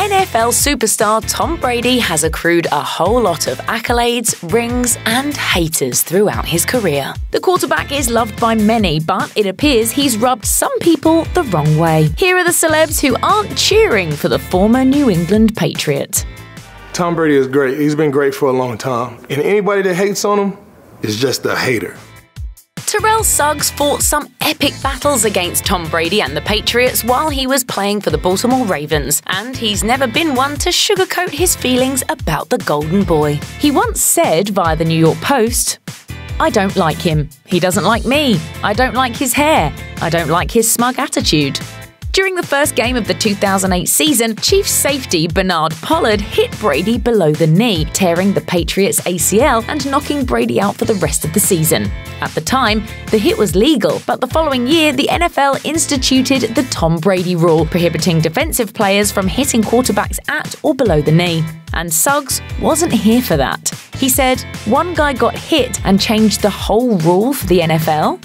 NFL superstar Tom Brady has accrued a whole lot of accolades, rings, and haters throughout his career. The quarterback is loved by many, but it appears he's rubbed some people the wrong way. Here are the celebs who aren't cheering for the former New England Patriot. Tom Brady is great. He's been great for a long time. And anybody that hates on him is just a hater. Terrell Suggs fought some epic battles against Tom Brady and the Patriots while he was playing for the Baltimore Ravens, and he's never been one to sugarcoat his feelings about the Golden Boy. He once said via the New York Post, I don't like him. He doesn't like me. I don't like his hair. I don't like his smug attitude. During the first game of the 2008 season, Chiefs safety Bernard Pollard hit Brady below the knee, tearing the Patriots' ACL and knocking Brady out for the rest of the season. At the time, the hit was legal, but the following year, the NFL instituted the Tom Brady rule, prohibiting defensive players from hitting quarterbacks at or below the knee. And Suggs wasn't here for that. He said, One guy got hit and changed the whole rule for the NFL?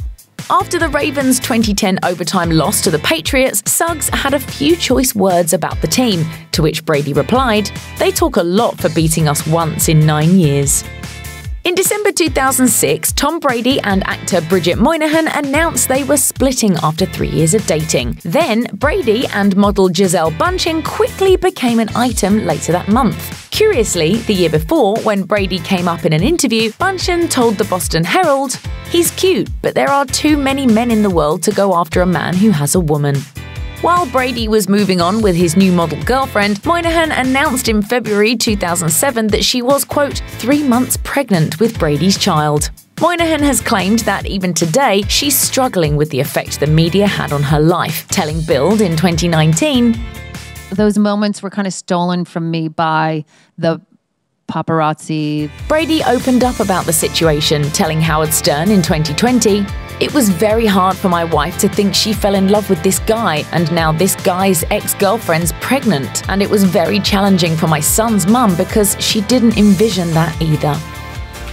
After the Ravens' 2010 overtime loss to the Patriots, Suggs had a few choice words about the team, to which Brady replied, They talk a lot for beating us once in nine years. In December 2006, Tom Brady and actor Bridget Moynahan announced they were splitting after three years of dating. Then, Brady and model Gisele Bündchen quickly became an item later that month. Curiously, the year before, when Brady came up in an interview, Bündchen told the Boston Herald, He's cute, but there are too many men in the world to go after a man who has a woman. While Brady was moving on with his new model girlfriend, Moynahan announced in February 2007 that she was, quote, three months pregnant with Brady's child. Moynahan has claimed that even today, she's struggling with the effect the media had on her life, telling Build in 2019 Those moments were kind of stolen from me by the paparazzi. Brady opened up about the situation, telling Howard Stern in 2020 It was very hard for my wife to think she fell in love with this guy, and now this guy's ex girlfriend's pregnant. And it was very challenging for my son's mum because she didn't envision that either.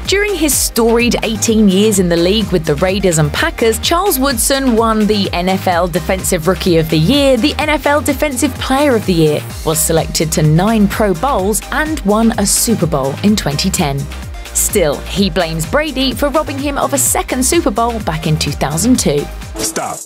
During his storied 18 years in the league with the Raiders and Packers, Charles Woodson won the NFL Defensive Rookie of the Year, the NFL Defensive Player of the Year, was selected to nine Pro Bowls, and won a Super Bowl in 2010. Still, he blames Brady for robbing him of a second Super Bowl back in 2002. Stop.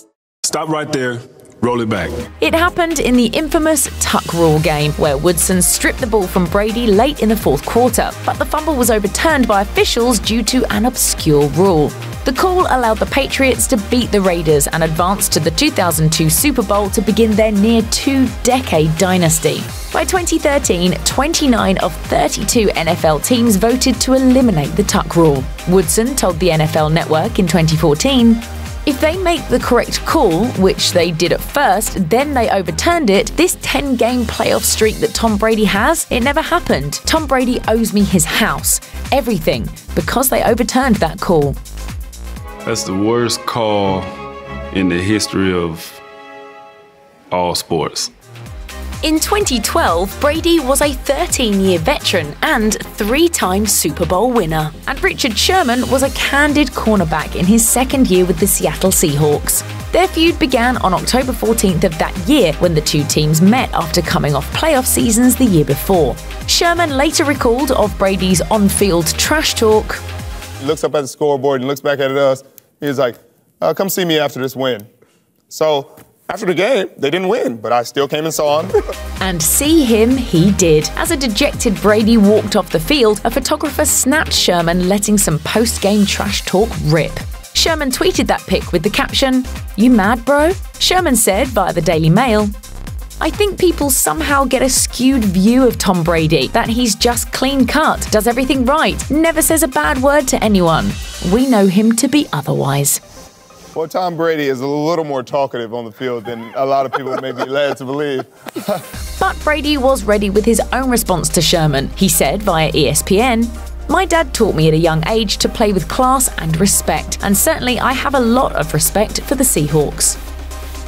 Stop right there. Roll it back. It happened in the infamous tuck rule game, where Woodson stripped the ball from Brady late in the fourth quarter, but the fumble was overturned by officials due to an obscure rule. The call allowed the Patriots to beat the Raiders and advance to the 2002 Super Bowl to begin their near two decade dynasty. By 2013, 29 of 32 NFL teams voted to eliminate the tuck rule. Woodson told the NFL Network in 2014 if they make the correct call, which they did at first, then they overturned it, this 10 game playoff streak that Tom Brady has, it never happened. Tom Brady owes me his house, everything, because they overturned that call. That's the worst call in the history of all sports. In 2012, Brady was a 13 year veteran and three time Super Bowl winner. And Richard Sherman was a candid cornerback in his second year with the Seattle Seahawks. Their feud began on October 14th of that year when the two teams met after coming off playoff seasons the year before. Sherman later recalled of Brady's on field trash talk. He looks up at the scoreboard and looks back at us. He's like, uh, come see me after this win. So after the game, they didn't win, but I still came and saw him. and see him he did. As a dejected Brady walked off the field, a photographer snapped Sherman, letting some post game trash talk rip. Sherman tweeted that pic with the caption, You mad, bro? Sherman said via the Daily Mail, I think people somehow get a skewed view of Tom Brady that he's just clean cut, does everything right, never says a bad word to anyone. We know him to be otherwise. Well, Tom Brady is a little more talkative on the field than a lot of people may be led to believe. but Brady was ready with his own response to Sherman. He said via ESPN, my dad taught me at a young age to play with class and respect, and certainly I have a lot of respect for the Seahawks.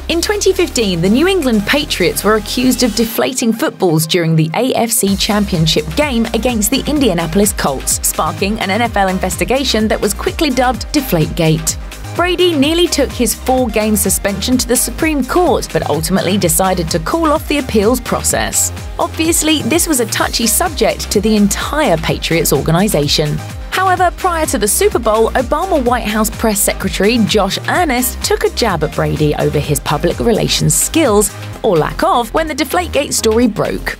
In 2015, the New England Patriots were accused of deflating footballs during the AFC Championship game against the Indianapolis Colts, sparking an NFL investigation that was quickly dubbed Deflategate. Brady nearly took his four game suspension to the Supreme Court, but ultimately decided to call off the appeals process. Obviously, this was a touchy subject to the entire Patriots organization. However, prior to the Super Bowl, Obama White House press secretary Josh Earnest took a jab at Brady over his public relations skills, or lack of, when the Deflategate story broke.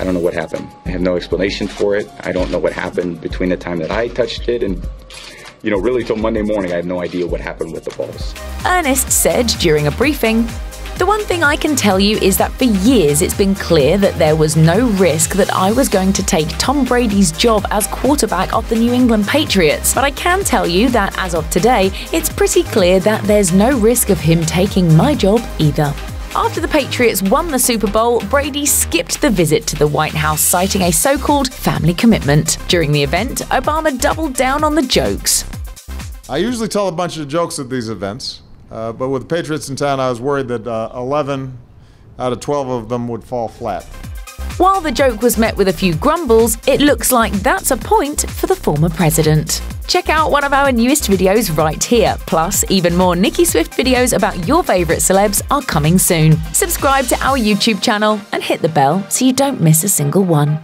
I don't know what happened. I have no explanation for it. I don't know what happened between the time that I touched it and you know, really till Monday morning, I had no idea what happened with the balls. Earnest said during a briefing, the one thing I can tell you is that for years it's been clear that there was no risk that I was going to take Tom Brady's job as quarterback of the New England Patriots. But I can tell you that as of today, it's pretty clear that there's no risk of him taking my job either. After the Patriots won the Super Bowl, Brady skipped the visit to the White House, citing a so called family commitment. During the event, Obama doubled down on the jokes. I usually tell a bunch of jokes at these events, uh, but with the Patriots in town, I was worried that uh, 11 out of 12 of them would fall flat. While the joke was met with a few grumbles, it looks like that's a point for the former president. Check out one of our newest videos right here. Plus, even more Nicki Swift videos about your favourite celebs are coming soon. Subscribe to our YouTube channel and hit the bell so you don't miss a single one.